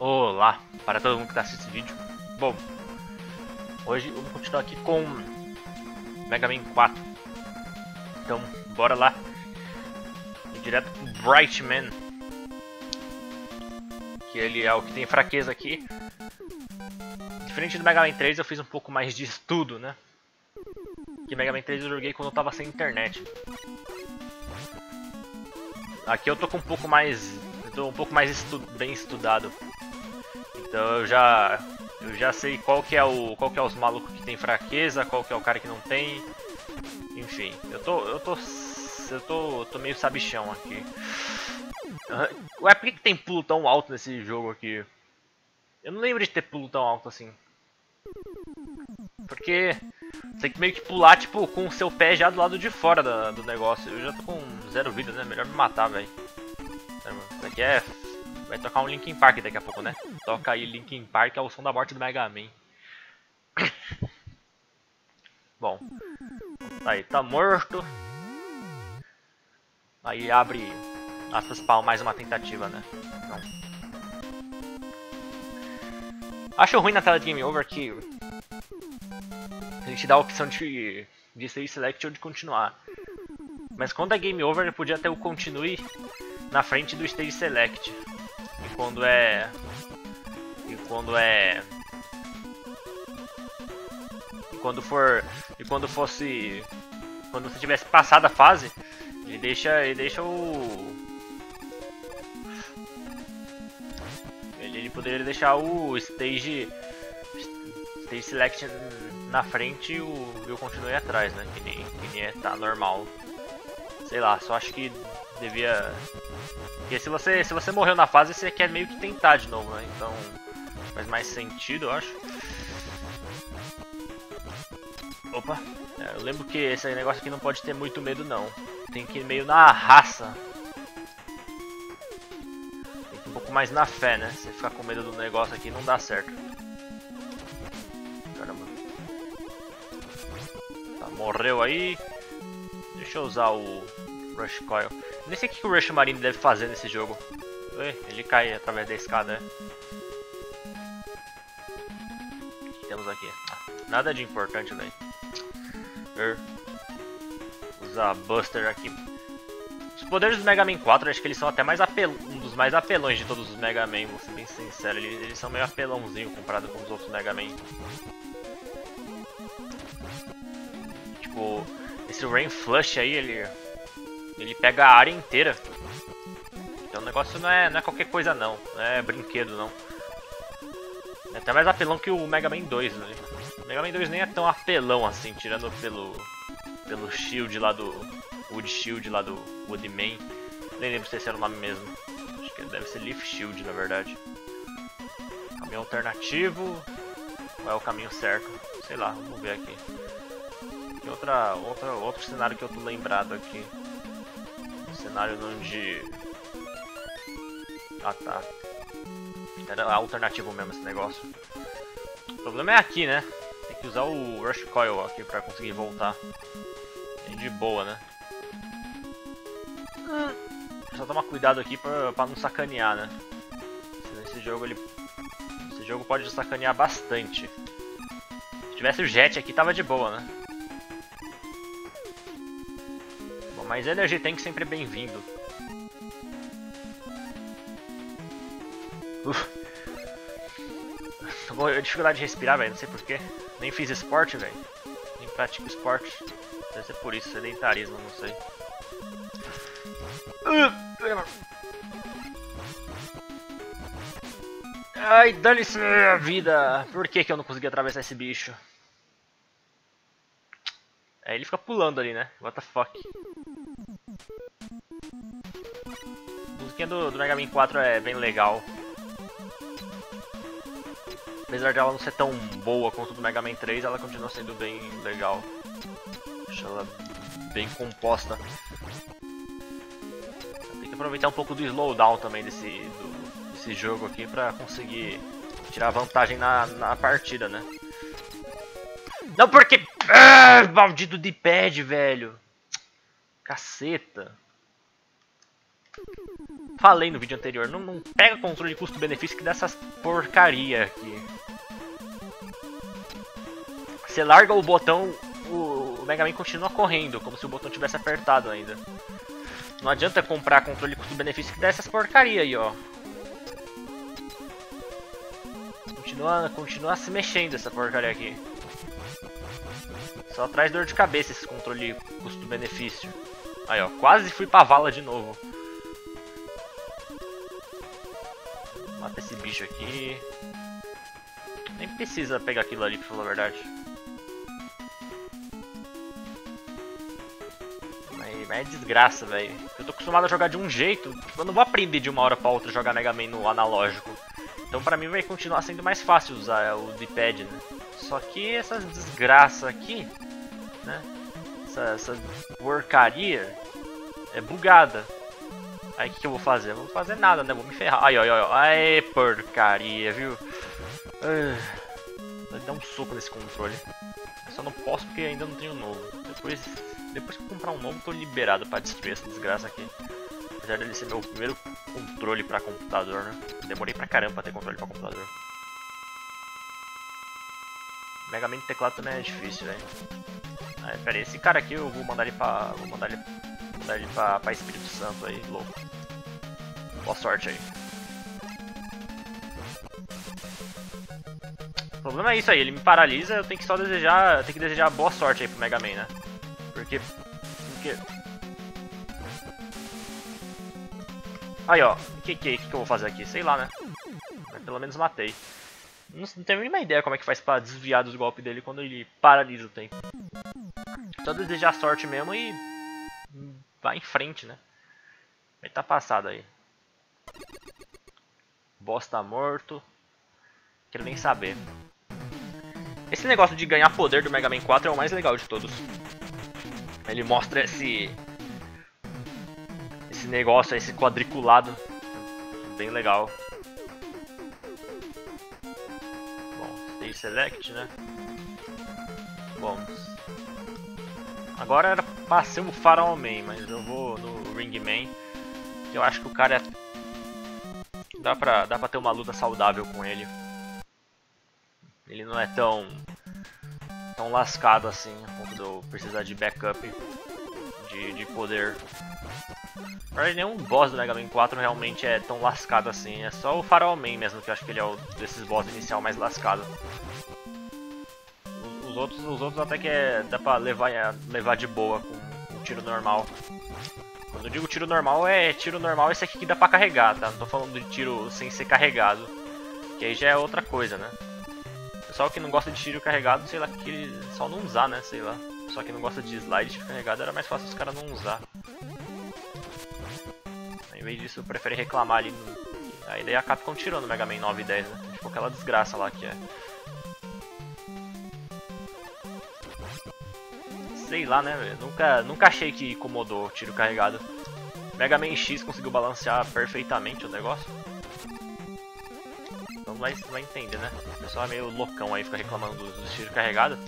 Olá, para todo mundo que está assistindo esse vídeo. Bom, hoje vamos continuar aqui com Mega Man 4. Então, bora lá. Direto com Brightman. Que ele é o que tem fraqueza aqui. Diferente do Mega Man 3, eu fiz um pouco mais de estudo, né? Que Mega Man 3 eu joguei quando eu tava sem internet. Aqui eu tô com um pouco mais... Tô um pouco mais estu bem estudado. Então eu já eu já sei qual que é o qual que é os malucos que tem fraqueza, qual que é o cara que não tem. Enfim, eu tô eu tô eu tô, tô meio sabichão aqui. Ué, por que, que tem pulo tão alto nesse jogo aqui? Eu não lembro de ter pulo tão alto assim. Porque você tem que meio que pular, tipo, com o seu pé já do lado de fora do, do negócio. Eu já tô com zero vida, né? Melhor me matar, velho. Isso aqui é Vai tocar um Linkin Park daqui a pouco, né? Toca aí Linkin Park, é o som da morte do Mega Man. Bom. Aí, tá morto. Aí abre aspas pau mais uma tentativa, né? Então. Acho ruim na tela de Game Over que a gente dá a opção de, de save select ou de continuar. Mas quando é Game Over, podia ter o continue na frente do stage select quando é e quando é e quando for e quando fosse quando você tivesse passado a fase ele deixa ele deixa o ele, ele poderia deixar o stage stage select na frente e o eu continue atrás né? Que nem, que nem é, tá normal. Sei lá só acho que devia porque se você, se você morreu na fase, você quer meio que tentar de novo, né? Então faz mais sentido, eu acho. Opa, é, eu lembro que esse negócio aqui não pode ter muito medo não. Tem que ir meio na raça. Tem que ir um pouco mais na fé, né? Se ficar com medo do negócio aqui não dá certo. Caramba. Tá, morreu aí. Deixa eu usar o Rush Coil. Nem sei o que o Rush Marine deve fazer nesse jogo. ele cai através da escada, né? O que temos aqui? Ah, nada de importante, velho. Er. Usar Buster aqui. Os poderes do Mega Man 4, acho que eles são até mais um dos mais apelões de todos os Mega Man, vou ser bem sincero. Eles, eles são meio apelãozinho comparado com os outros Mega Man. Tipo, esse Rain Flush aí, ele ele pega a área inteira. Então o negócio não é, não é qualquer coisa não. Não é brinquedo não. É até mais apelão que o Mega Man 2, né? O Mega Man 2 nem é tão apelão assim, tirando pelo, pelo shield lá do... Wood Shield lá do Woodman. Nem lembro se esse era o nome mesmo. Acho que deve ser Leaf Shield, na verdade. Caminho alternativo. Qual é o caminho certo? Sei lá, vamos ver aqui. Tem outra, outra, outro cenário que eu tô lembrado aqui cenário onde... Ah tá. Era alternativo mesmo esse negócio. O problema é aqui, né? Tem que usar o Rush Coil aqui pra conseguir voltar. E de boa, né? Só tomar cuidado aqui pra, pra não sacanear, né? Esse jogo ele... Esse jogo pode sacanear bastante. Se tivesse o Jet aqui tava de boa, né? Mas Energy Tank sempre é bem-vindo. Dificuldade de respirar, velho, não sei porquê. Nem fiz esporte, velho. Nem pratico esporte. Deve ser por isso, sedentarismo, não sei. Ai, dane-se minha vida! Por que, que eu não consegui atravessar esse bicho? É, ele fica pulando ali, né? What the fuck? A musiquinha do, do Mega Man 4 é bem legal. Apesar de ela não ser tão boa quanto do Mega Man 3, ela continua sendo bem legal. Acho ela bem composta. Tem que aproveitar um pouco do slowdown também desse, do, desse jogo aqui pra conseguir tirar vantagem na, na partida, né? Não porque ah, maldito de pad, velho. Caceta. falei no vídeo anterior, não, não pega controle de custo-benefício que dá essas porcaria aqui. Você larga o botão, o Mega Man continua correndo, como se o botão tivesse apertado ainda. Não adianta comprar controle custo-benefício que dá essas porcaria aí, ó. Continua, continua se mexendo essa porcaria aqui. Só traz dor de cabeça esse controle custo-benefício. Aí, ó, quase fui pra vala de novo. Mata esse bicho aqui. Nem precisa pegar aquilo ali, pra falar a verdade. Mas, é desgraça, velho. Eu tô acostumado a jogar de um jeito. Eu não vou aprender de uma hora pra outra jogar Mega Man no analógico. Então pra mim vai continuar sendo mais fácil usar o D-pad, né? Só que essas desgraças aqui né? Essa, essa porcaria é bugada. Aí o que, que, eu vou fazer? Eu vou fazer nada, né? Vou me ferrar. Ai, ai, ai, ai, porcaria, viu? Vou dar um soco nesse controle. Eu só não posso porque ainda não tenho novo. Depois, depois que eu comprar um novo, tô liberado pra destruir essa desgraça aqui. Apesar dele ser meu primeiro controle pra computador, né? Demorei pra caramba pra ter controle pra computador. Mega Man teclado também é difícil, velho. Ah, pera aí, esse cara aqui eu vou mandar ele pra. Vou mandar ele, mandar ele pra, pra Espírito Santo aí, louco. Boa sorte aí. O problema é isso aí, ele me paralisa, eu tenho que só desejar. Tenho que desejar boa sorte aí pro Mega Man, né? Porque. Porque. Aí ó, o que, que, que, que eu vou fazer aqui? Sei lá, né? Mas pelo menos matei. Não, não tenho a mínima ideia como é que faz pra desviar dos golpes dele quando ele paralisa o tempo. Só desejar sorte mesmo e vai em frente, né? Ele tá passado aí. Boss tá morto. Quero nem saber. Esse negócio de ganhar poder do Mega Man 4 é o mais legal de todos. Ele mostra esse... Esse negócio, esse quadriculado. Bem legal. Select, né? Bom, agora era pra ser um Pharaoh Man, mas eu vou no Ring Man, que eu acho que o cara é... Dá pra, dá pra ter uma luta saudável com ele. Ele não é tão... tão lascado assim, de eu precisar de backup de, de poder. Na nenhum boss do Mega Man 4 realmente é tão lascado assim. É só o Pharaoh Man mesmo, que eu acho que ele é o desses boss inicial mais lascado outros, os outros até que é, dá pra levar, é, levar de boa com um tiro normal. Quando eu digo tiro normal, é tiro normal esse aqui que dá pra carregar, tá? Não tô falando de tiro sem ser carregado. Que aí já é outra coisa, né? Pessoal que não gosta de tiro carregado, sei lá, que só não usar, né? Sei lá. Só que não gosta de slide carregado, era mais fácil os caras não usar. Em vez disso, eu preferi reclamar ali. Aí daí a Capcom tirou no Mega Man 9 e 10, né? Tipo aquela desgraça lá que é. sei lá, né, Nunca, nunca achei que incomodou o tiro carregado. Mega Man X conseguiu balancear perfeitamente o negócio. Então vai, vai entender, né? O pessoal é meio loucão aí, fica reclamando dos, dos tiros carregados.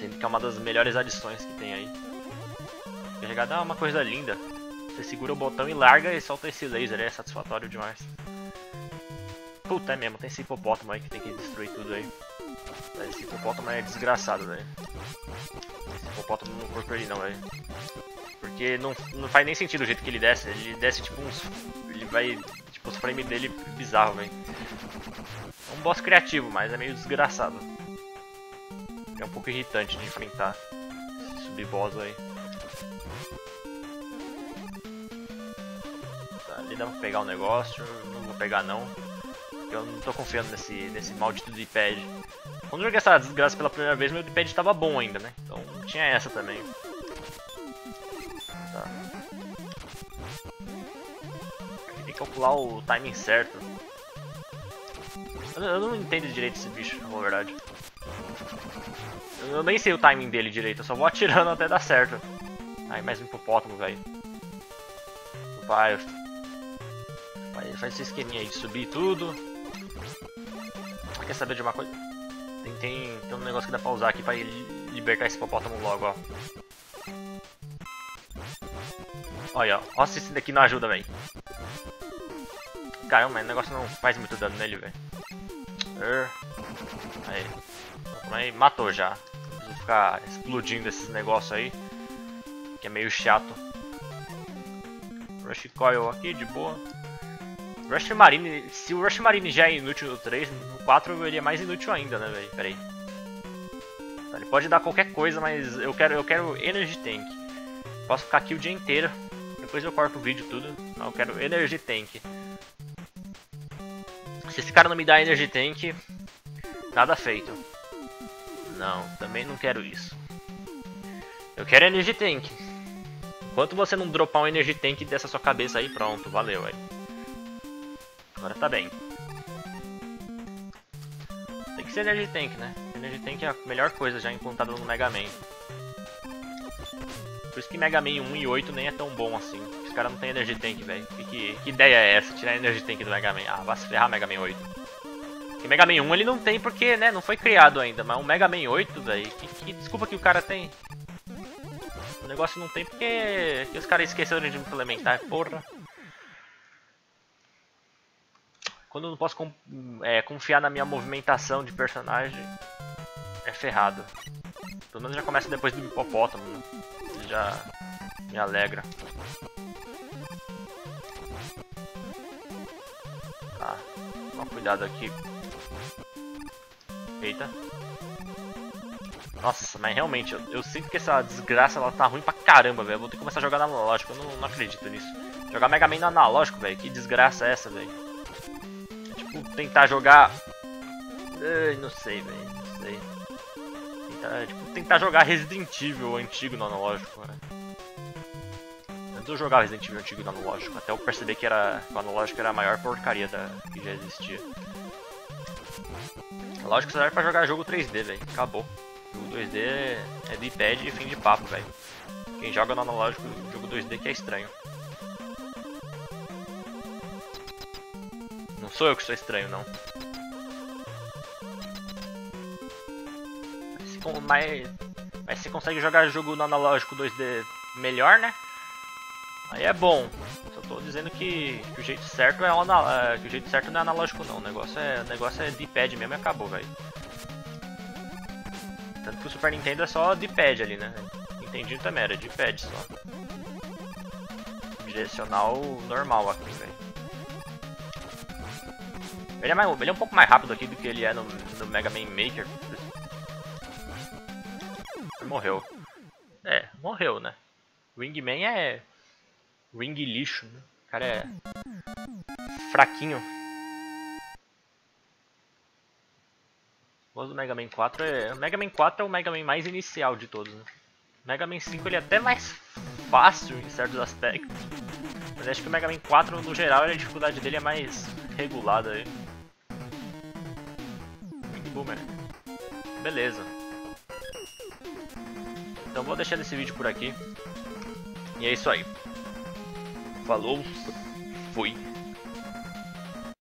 Sendo que é uma das melhores adições que tem aí. Carregado é uma coisa linda. Você segura o botão e larga e solta esse laser, é satisfatório demais. Puta, é mesmo, tem esse hipopótamo aí que tem que destruir tudo aí. Esse hipopótamo é desgraçado, velho. Esse hipopótamo não curto ele não, velho. Porque não, não faz nem sentido o jeito que ele desce. Ele desce tipo uns... Ele vai... Tipo, os frames dele bizarro, velho. É um boss criativo, mas é meio desgraçado. É um pouco irritante de enfrentar esse sub-boss aí. Tá, ali dá pra pegar o um negócio, não vou pegar não. Eu não tô confiando nesse, nesse maldito D-pad. Quando eu joguei essa desgraça pela primeira vez, meu D-pad tava bom ainda, né? Então tinha essa também. Tá. Tem que calcular o timing certo. Eu, eu não entendo direito esse bicho, na verdade. Eu, nem sei o timing dele direito, eu só vou atirando até dar certo. Aí mais um hipopótamo, velho. Vai. Vai, faz esse esqueminha aí de subir tudo. Quer saber de uma coisa? Tem, tem, tem um negócio que dá pra usar aqui pra libertar esse hipopótamo logo, ó. Olha, ó. Nossa, esse daqui não ajuda, velho. Caramba, o negócio não faz muito dano nele, velho. Aí. Aí, matou já. Ficar explodindo esses negócios aí. Que é meio chato. Rush Coil aqui, de boa. Rush Marine, se o Rush Marine já é inútil no 3, no 4 ele é mais inútil ainda, né, velho? Pera aí. Tá, ele pode dar qualquer coisa, mas eu quero, eu quero Energy Tank. Posso ficar aqui o dia inteiro. Depois eu corto o vídeo tudo. Mas eu quero Energy Tank. Se esse cara não me dá Energy Tank, nada feito. Não, também não quero isso. Eu quero Energy Tank. Enquanto você não dropar um Energy Tank dessa sua cabeça aí, pronto, valeu aí. Agora tá bem. Tem que ser Energy Tank, né? Energy Tank é a melhor coisa já implantada no Mega Man. Por isso que Mega Man 1 e 8 nem é tão bom assim. Os caras não tem Energy Tank, velho. Que, que, que, ideia é essa? Tirar Energy Tank do Mega Man. Ah, vai se ferrar Mega Man 8. E Mega Man 1 ele não tem porque, né, não foi criado ainda. Mas o Mega Man 8, velho, que, que desculpa que o cara tem. O negócio não tem porque que os caras esqueceram de implementar, porra. Quando eu não posso é, confiar na minha movimentação de personagem, é ferrado. Pelo menos já começa depois do hipopótamo, né? Já me alegra. Tá, toma cuidado aqui. Eita. Nossa, mas realmente, eu, eu, sinto que essa desgraça ela tá ruim pra caramba, velho. Vou ter que começar a jogar no analógico, eu não, não acredito nisso. Jogar Mega Man no analógico, velho. Que desgraça é essa, velho? tipo, tentar jogar. Ai, não sei, velho. Não sei. Tentar, tipo, tentar jogar Resident Evil antigo no analógico, né? Antes eu jogava Resident Evil antigo no analógico, até eu perceber que, era, o analógico era a maior porcaria da, que já existia. Lógico que serve pra jogar jogo 3D, velho. Acabou. O 2D é de pad e fim de papo, velho. Quem joga no analógico, jogo 2D que é estranho. Não sou eu que sou estranho, não. Mas, mas se consegue jogar jogo no analógico 2D melhor, né? Aí é bom. Tô dizendo que, que o jeito certo é, é que o jeito certo não é analógico não. O negócio é, o negócio é D-pad mesmo e acabou, velho. Tanto que o Super Nintendo é só D-pad ali, né? Entendi também, era D-pad só. Direcional normal aqui, velho. Ele é, mais, ele é um pouco mais rápido aqui do que ele é no, no Mega Man Maker. Morreu. É, morreu, né? Wingman é... Wing lixo, né? O cara é... Fraquinho. O Mega Man 4 é... O Mega Man 4 é o Mega Man mais inicial de todos, né? O Mega Man 5 ele é até mais fácil em certos aspectos. Mas acho que o Mega Man 4, no geral, a dificuldade dele é mais regulada aí. Boomer. Beleza. Então vou deixando esse vídeo por aqui. E é isso aí. Falou. Fui.